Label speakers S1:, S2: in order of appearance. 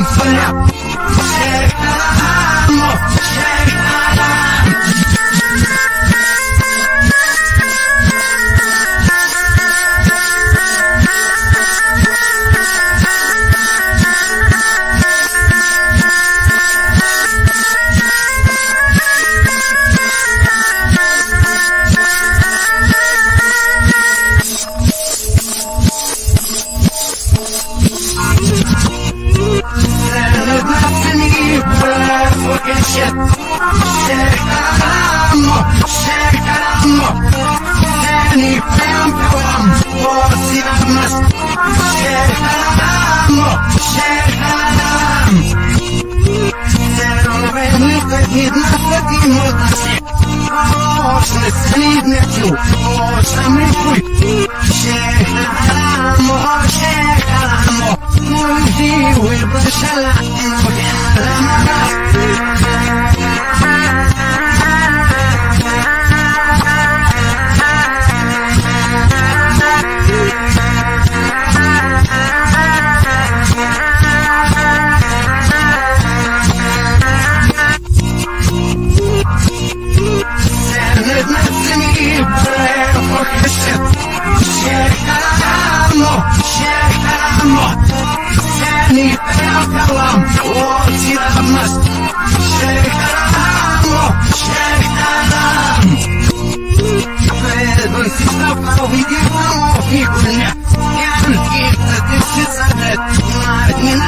S1: I'm. We're Let me